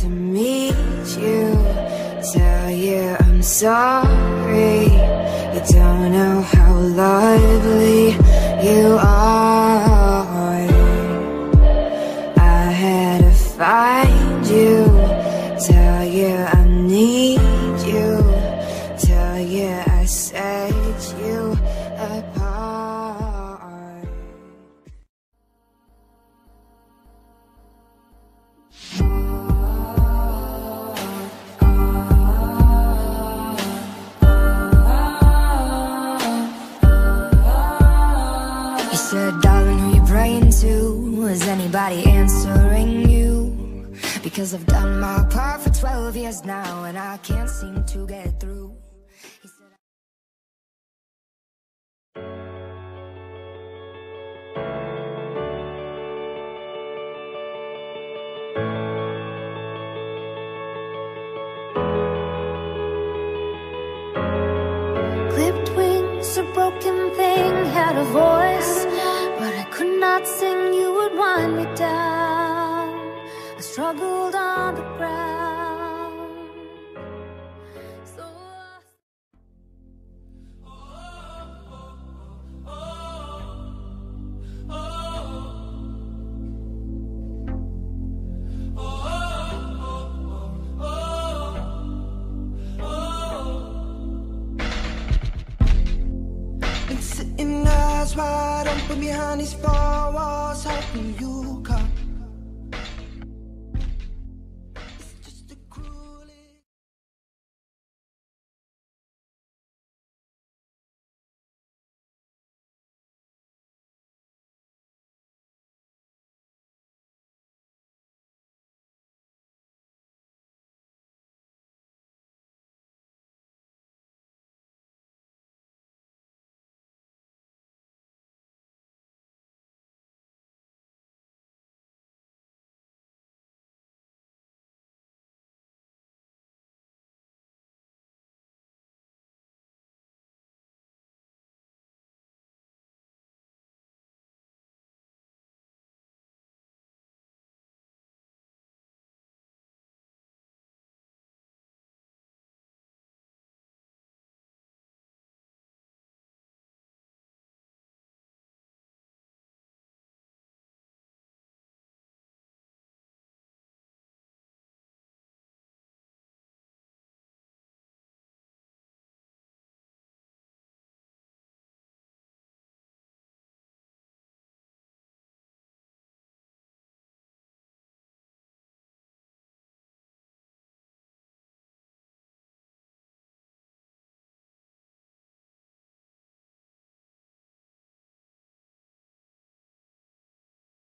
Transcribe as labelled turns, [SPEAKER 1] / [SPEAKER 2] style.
[SPEAKER 1] to meet you Tell you I'm sorry. You don't know how lovely you are. I had to find you Tell you I need you Tell you I set you said, darling, who you praying to? Is anybody answering you? Because I've done my part for 12 years now and I can't seem to get through.
[SPEAKER 2] Clipped wings, a broken thing, had a voice, Don't put me
[SPEAKER 3] behind these four walls, hoping you come.